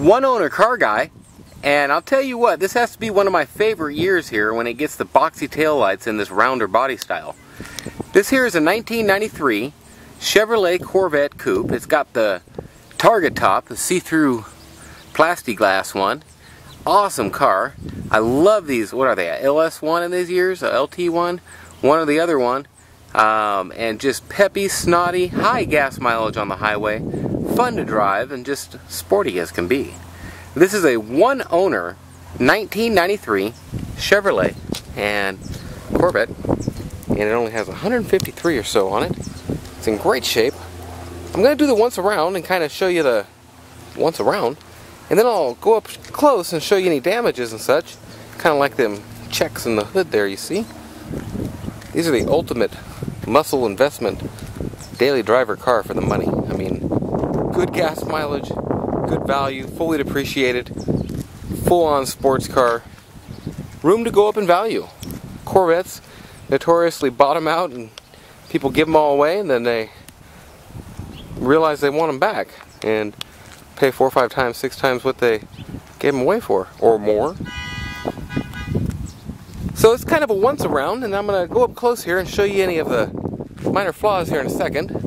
one owner car guy. And I'll tell you what, this has to be one of my favorite years here when it gets the boxy taillights in this rounder body style. This here is a 1993 Chevrolet Corvette Coupe. It's got the target top, the see-through plexiglass one. Awesome car. I love these, what are they, LS1 in these years, LT1, one or the other one. Um, and just peppy, snotty, high gas mileage on the highway, fun to drive, and just sporty as can be. This is a one owner 1993 Chevrolet and Corvette and it only has 153 or so on it. It's in great shape. I'm going to do the once around and kind of show you the once around and then I'll go up close and show you any damages and such kind of like them checks in the hood there you see. These are the ultimate muscle investment daily driver car for the money. I mean good gas mileage good value, fully depreciated, full-on sports car. Room to go up in value. Corvettes notoriously bottom out and people give them all away and then they realize they want them back and pay four, or five times, six times what they gave them away for or more. So it's kind of a once around and I'm going to go up close here and show you any of the minor flaws here in a second.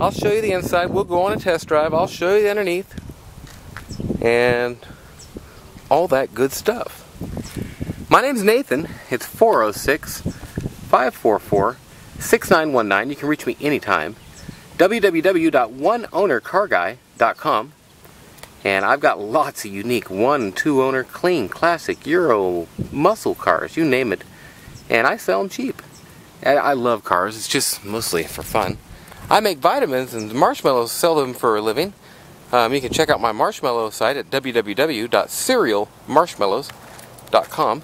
I'll show you the inside. We'll go on a test drive. I'll show you the underneath and all that good stuff. My name's Nathan. It's 406 544 6919. You can reach me anytime. www.oneownercarguy.com. And I've got lots of unique one and two owner clean classic Euro muscle cars, you name it. And I sell them cheap. I love cars, it's just mostly for fun. I make vitamins and marshmallows, sell them for a living. Um, you can check out my marshmallow site at www.cerealmarshmallows.com.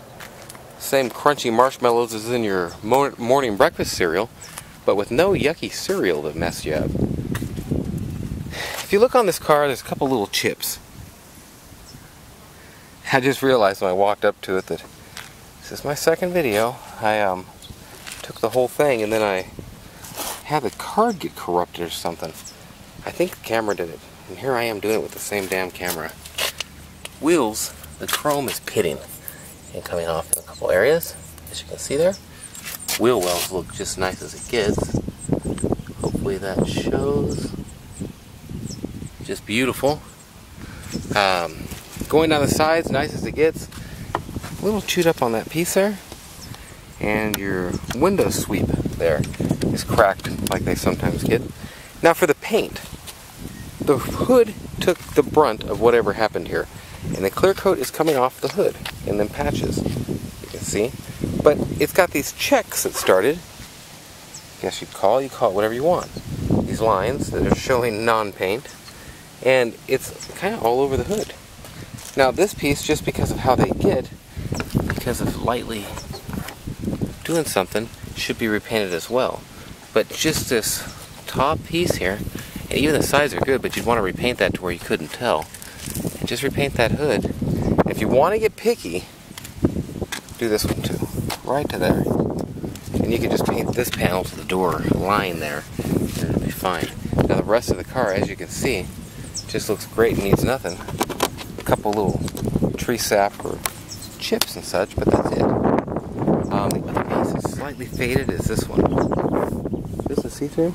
Same crunchy marshmallows as in your morning breakfast cereal, but with no yucky cereal to mess you up. If you look on this car, there's a couple little chips. I just realized when I walked up to it that this is my second video. I um, took the whole thing and then I had the card get corrupted or something. I think the camera did it. And here I am doing it with the same damn camera. Wheels, the chrome is pitting and coming off in a couple areas, as you can see there. Wheel wells look just nice as it gets. Hopefully that shows. Just beautiful. Um, going down the sides, nice as it gets. A little chewed up on that piece there. And your window sweep there cracked like they sometimes get. Now for the paint, the hood took the brunt of whatever happened here. And the clear coat is coming off the hood and then patches. You can see. But it's got these checks that started. I guess you'd call, you call it whatever you want. These lines that are showing non-paint. And it's kind of all over the hood. Now this piece, just because of how they get, because of lightly doing something, should be repainted as well. But just this top piece here and even the sides are good, but you'd want to repaint that to where you couldn't tell. And just repaint that hood. If you want to get picky, do this one too. Right to there. And you can just paint this panel to the door line there, and it'll be fine. Now the rest of the car, as you can see, just looks great and needs nothing. A couple little tree sap or chips and such, but that's it. Um, the other piece is slightly faded is this one. See-through?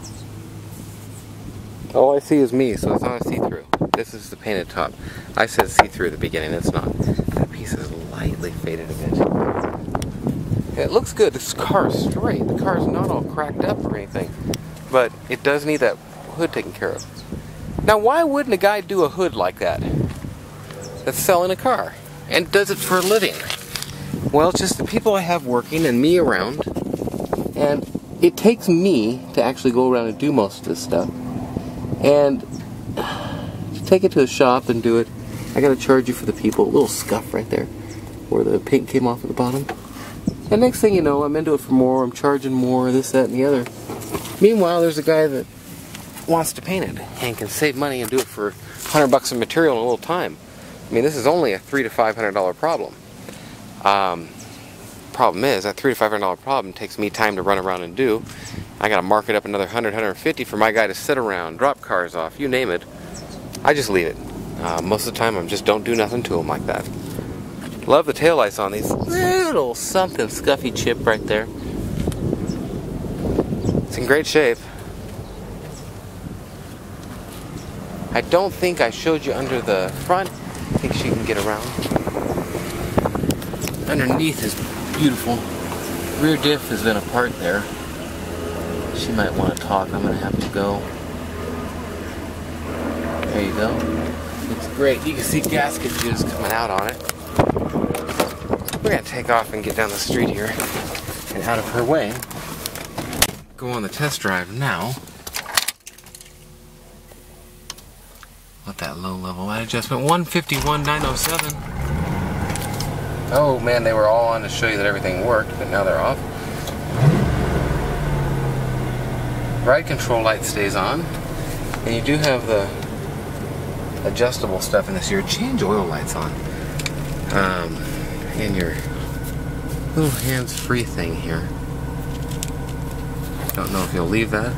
All I see is me, so it's not a see-through. This is the painted top. I said see-through at the beginning, it's not. That piece is lightly faded a bit. It looks good. This car is straight. The car is not all cracked up or anything. But it does need that hood taken care of. Now, why wouldn't a guy do a hood like that? That's selling a car. And does it for a living. Well, it's just the people I have working and me around. And it takes me to actually go around and do most of this stuff. And to take it to a shop and do it, I gotta charge you for the people. A little scuff right there where the paint came off at the bottom. And next thing you know, I'm into it for more, I'm charging more, this, that, and the other. Meanwhile, there's a guy that wants to paint it and can save money and do it for 100 bucks of material in a little time. I mean, this is only a three to five hundred dollar problem. Um, problem is that three to five hundred dollar problem takes me time to run around and do, I gotta mark it up another 100, 150 for my guy to sit around, drop cars off, you name it. I just leave it. Uh, most of the time, I just don't do nothing to them like that. Love the taillights on these. Little something scuffy chip right there. It's in great shape. I don't think I showed you under the front. I think she can get around. Underneath is beautiful. Rear diff has been apart there. She might want to talk. I'm going to have to go. There you go. Looks great. You can see gasket juice coming out on it. We're going to take off and get down the street here and out of her way. Go on the test drive now. Let that low level light adjustment. 151,907. Oh man, they were all on to show you that everything worked, but now they're off. Ride control light stays on. And you do have the adjustable stuff in this here. Change oil lights on. Um, and your little hands-free thing here. Don't know if you'll leave that.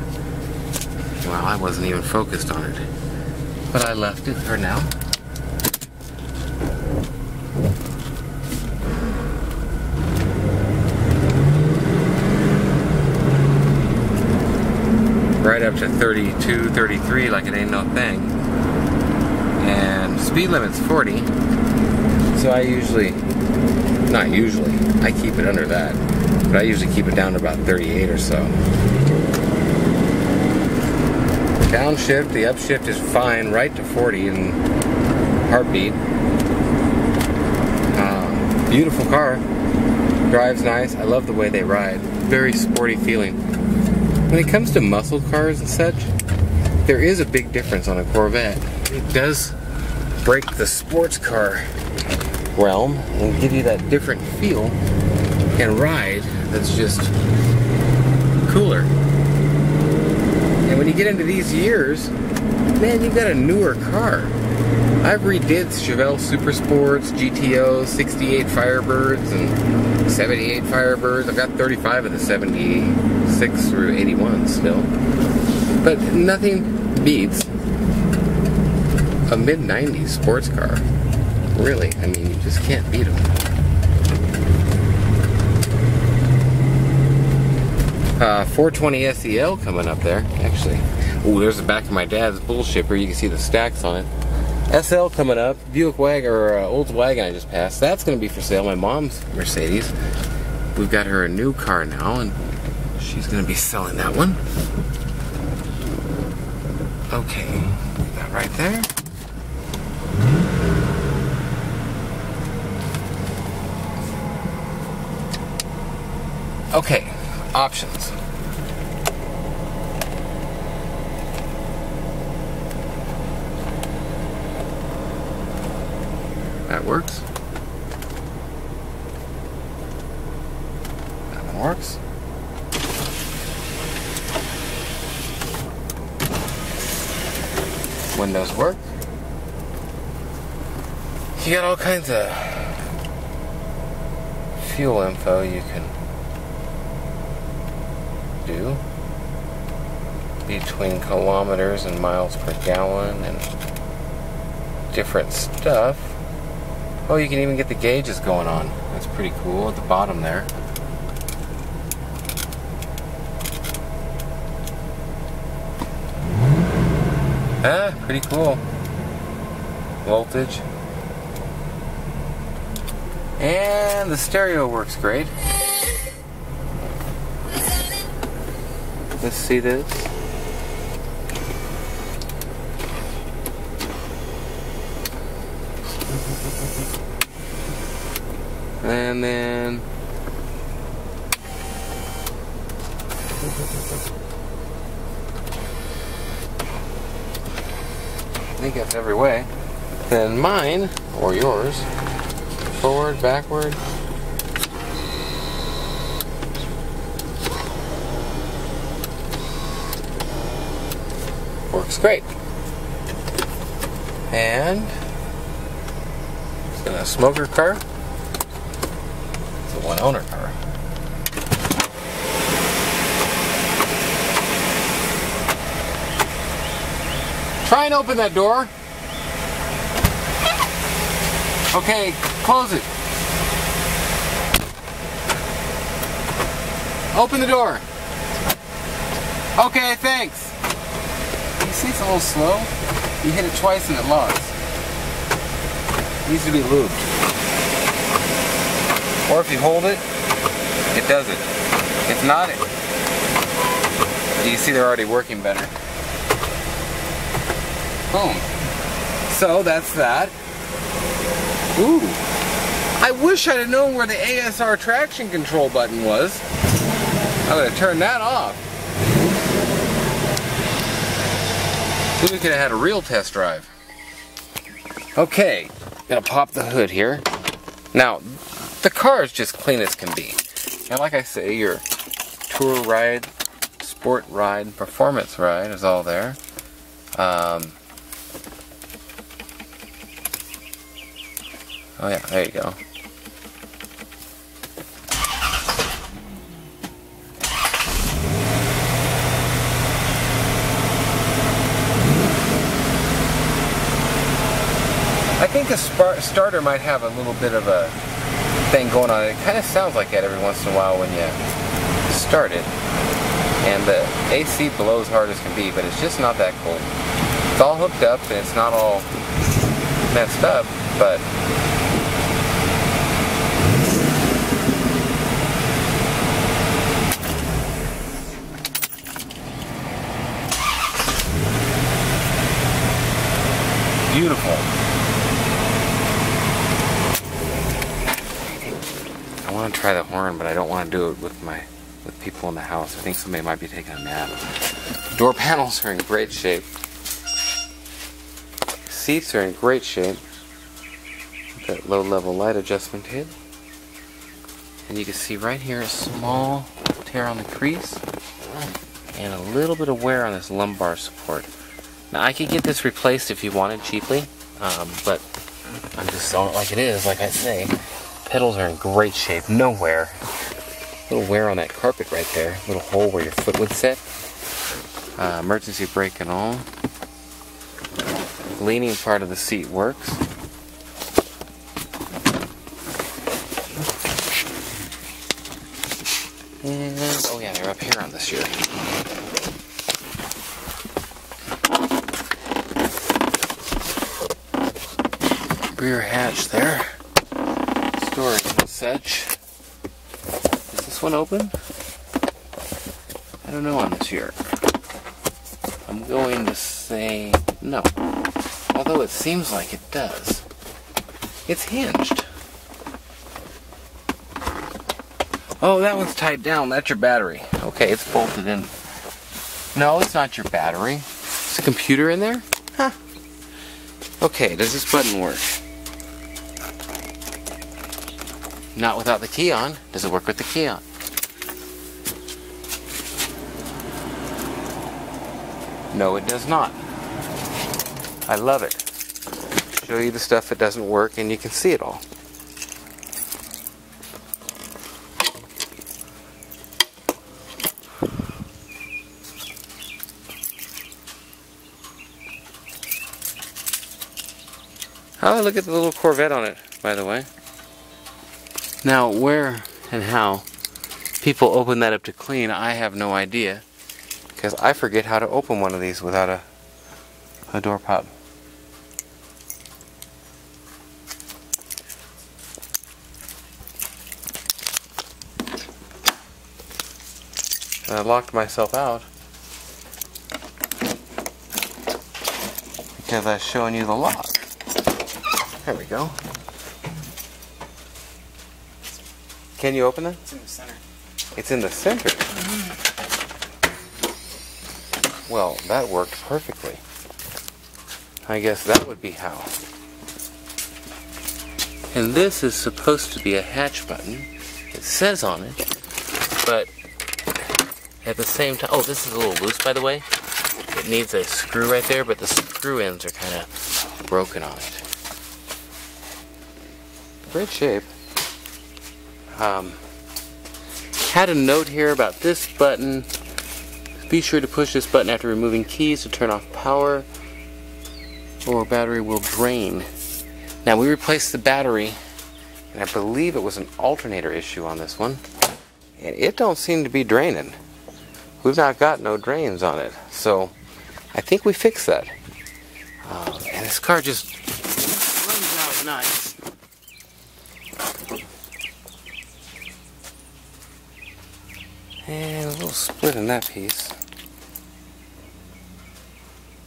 Well, I wasn't even focused on it. But I left it for now. Right up to 32, 33 like it ain't no thing. And speed limit's 40. So I usually, not usually, I keep it under that. But I usually keep it down to about 38 or so. Downshift, the upshift is fine, right to 40 in heartbeat. Um, beautiful car. Drives nice. I love the way they ride. Very sporty feeling. When it comes to muscle cars and such, there is a big difference on a Corvette. It does break the sports car realm and give you that different feel and ride that's just cooler. And when you get into these years, man, you've got a newer car. I've redid Chevelle Super Sports, GTO, 68 Firebirds, and 78 Firebirds. I've got 35 of the 76 through 81 still. But nothing beats a mid 90s sports car. Really, I mean, you just can't beat them. Uh, 420 SEL coming up there, actually. Oh, there's the back of my dad's bull shipper. You can see the stacks on it. SL coming up. Buick Wagon, or uh, Volkswagen I just passed. That's going to be for sale. My mom's Mercedes. We've got her a new car now, and she's going to be selling that one. Okay, that right there. Okay, options. Works. That one works. Windows work. You got all kinds of fuel info you can do between kilometers and miles per gallon and different stuff. Oh, you can even get the gauges going on. That's pretty cool at the bottom there. Ah, pretty cool. Voltage. And the stereo works great. Let's see this. And then I think that's every way. Then mine, or yours, forward, backward, works great. And it's a smoker car. One owner car. Try and open that door. Okay, close it. Open the door. Okay, thanks. You see it's a little slow? You hit it twice and it locks. needs to be lubed. Or if you hold it, it does it. If not, it, you see they're already working better. Boom. So that's that. Ooh. I wish I'd have known where the ASR traction control button was. I would have turned that off. Then we could have had a real test drive. Okay, gonna pop the hood here. Now, the car is just clean as can be. And like I say, your tour ride, sport ride, performance ride is all there. Um, oh yeah, there you go. I think a starter might have a little bit of a thing going on. It kind of sounds like that every once in a while when you start it. And the AC blows hard as can be, but it's just not that cold. It's all hooked up and it's not all messed up, but beautiful. Try the horn, but I don't want to do it with my with people in the house. I think somebody might be taking a nap. Door panels are in great shape. Seats are in great shape. That low level light adjustment hit. And you can see right here a small tear on the crease and a little bit of wear on this lumbar support. Now I could get this replaced if you wanted cheaply, um, but I'm just selling it like it is, like I say. Pedals are in great shape, no wear. Little wear on that carpet right there, little hole where your foot would sit. Uh, emergency brake and all. Leaning part of the seat works. And, oh yeah, they're up here on this year. Rear hatch there storage and such. Is this one open? I don't know on this here. I'm going to say no. Although it seems like it does. It's hinged. Oh, that one's tied down. That's your battery. Okay, it's bolted in. No, it's not your battery. Is a computer in there? Huh. Okay, does this button work? Not without the key on. Does it work with the key on? No, it does not. I love it. Show you the stuff that doesn't work and you can see it all. Oh, look at the little Corvette on it, by the way. Now, where and how people open that up to clean, I have no idea. Because I forget how to open one of these without a, a door pop. I locked myself out because I was showing you the lock. There we go. Can you open it? It's in the center. It's in the center? Mm -hmm. Well, that worked perfectly. I guess that would be how. And this is supposed to be a hatch button. It says on it, but at the same time, oh, this is a little loose, by the way. It needs a screw right there, but the screw ends are kind of broken on it. Great shape. Um, had a note here about this button. Be sure to push this button after removing keys to turn off power or battery will drain. Now we replaced the battery, and I believe it was an alternator issue on this one, and it don't seem to be draining. We've not got no drains on it, so I think we fixed that. Uh, and this car just runs out nice. And a little split in that piece.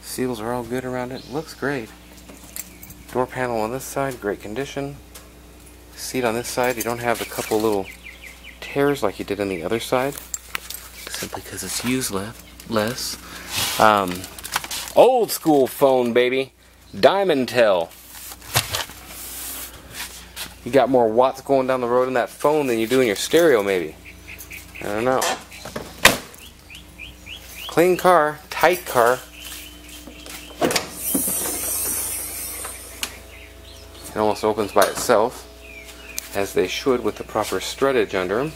Seals are all good around it. Looks great. Door panel on this side, great condition. Seat on this side, you don't have a couple little tears like you did on the other side. Simply because it's used less. Um, old school phone, baby. Diamond Tel. You got more watts going down the road in that phone than you do in your stereo, maybe. I don't know. Clean car, tight car. It almost opens by itself, as they should with the proper struttage under them.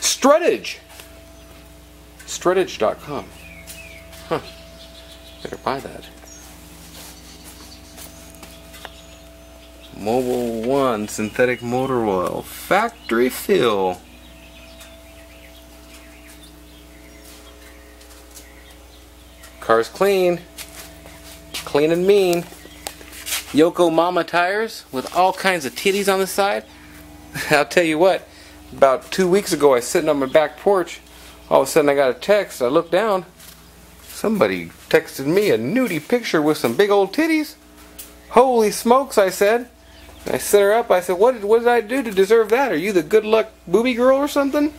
Struttage! Struttage.com. Huh. Better buy that. Mobil 1 synthetic motor oil. Factory fill. Car's clean. Clean and mean. Yokohama tires with all kinds of titties on the side. I'll tell you what, about two weeks ago I was sitting on my back porch. All of a sudden I got a text. I looked down. Somebody texted me a nudie picture with some big old titties. Holy smokes, I said. I set her up. I said, what did, what did I do to deserve that? Are you the good luck booby girl or something?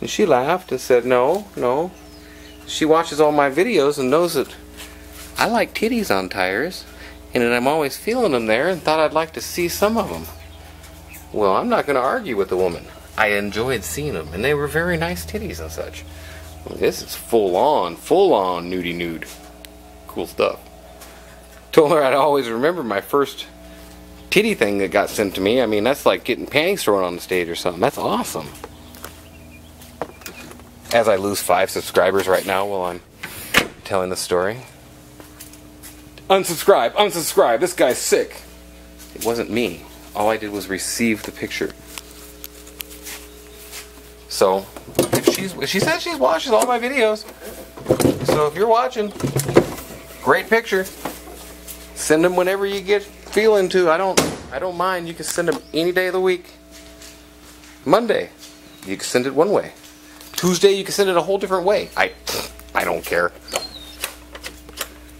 And she laughed and said, no, no. She watches all my videos and knows that I like titties on tires and that I'm always feeling them there and thought I'd like to see some of them. Well, I'm not going to argue with the woman. I enjoyed seeing them, and they were very nice titties and such. This is full on, full on nudie nude. Cool stuff. Told her I'd always remember my first titty thing that got sent to me. I mean, that's like getting panties thrown on the stage or something. That's awesome. As I lose five subscribers right now while I'm telling the story. Unsubscribe, unsubscribe, this guy's sick. It wasn't me. All I did was receive the picture. So, if she's, she says she watches all my videos, so if you're watching, great picture. Send them whenever you get feeling to. I don't, I don't mind. You can send them any day of the week. Monday, you can send it one way. Tuesday, you can send it a whole different way. I, I don't care.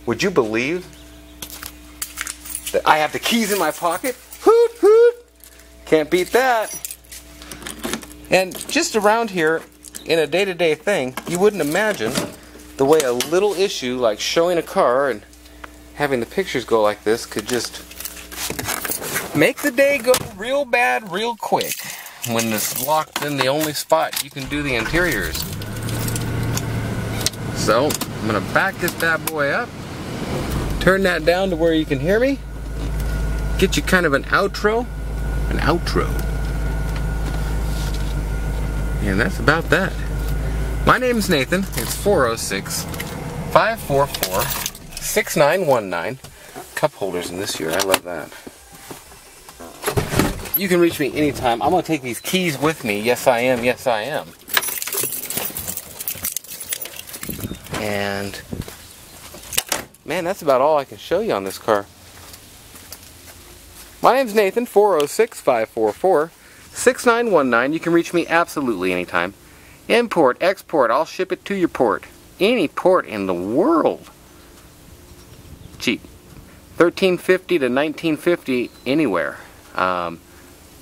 Would you believe that I have the keys in my pocket? Hoot, hoot. Can't beat that. And just around here, in a day-to-day -day thing, you wouldn't imagine the way a little issue like showing a car and having the pictures go like this could just make the day go real bad real quick when it's locked in the only spot you can do the interiors. So, I'm to back this bad boy up, turn that down to where you can hear me, get you kind of an outro, an outro. And that's about that. My name is Nathan. It's 406 544 6919. Cup holders in this year. I love that. You can reach me anytime. I'm going to take these keys with me. Yes, I am. Yes, I am. And man, that's about all I can show you on this car. My name's Nathan, 406 544 6919. You can reach me absolutely anytime. Import, export, I'll ship it to your port. Any port in the world. Cheap. 1350 to 1950 anywhere. Um,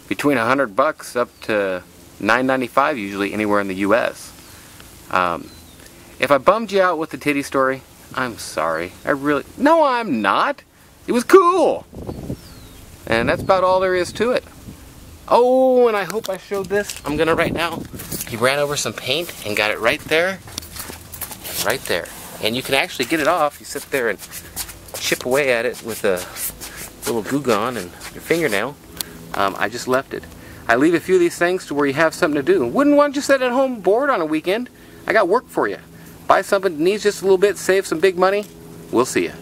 between 100 bucks up to 9.95 usually anywhere in the US. Um, if I bummed you out with the titty story, I'm sorry. I really No, I'm not. It was cool. And that's about all there is to it. Oh, and I hope I showed this. I'm gonna right now. He ran over some paint and got it right there. Right there. And you can actually get it off. You sit there and chip away at it with a little Goo Gone and your fingernail. Um, I just left it. I leave a few of these things to where you have something to do. Wouldn't want you sit at home bored on a weekend. I got work for you. Buy something that needs just a little bit, save some big money. We'll see you.